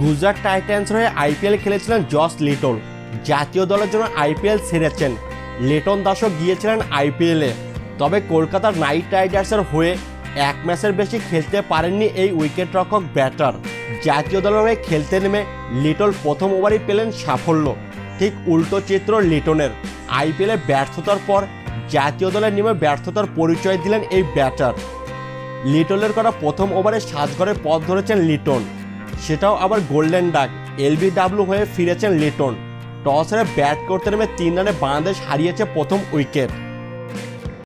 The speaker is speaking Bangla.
গুজরাট টাইটান্স হয়ে আইপিএল খেলেছিলেন জস লিটন। জাতীয় দলের জন্য আইপিএল সেরেছেন লিটন দাসও গিয়েছিলেন আইপিএলে তবে কলকাতার নাইট রাইডার্সের হয়ে এক ম্যাচের বেশি খেলতে পারেননি এই উইকেট রক্ষক ব্যাটার। জাতীয় দলের হয়ে খেলতে নেমে লিটল প্রথম ওভারই পেলেন সাফল্য। ঠিক উল্টো চিত্র লিটনের। আইপিএলে ব্যর্থতার পর জাতীয় দলের নেমে ব্যর্থতার পরিচয় দিলেন এই ব্যাটার। লিটলের করা প্রথম ওভারে সাজঘরে পথ ধরেছেন লিটন। সেটাও আবার গোল্ডেন ডাক এলবিডাব্লিউ হয়ে ফিরেছেন লিটন টস ব্যাট করতে নেমে তিন রানে বাংলাদেশ হারিয়েছে প্রথম উইকেট।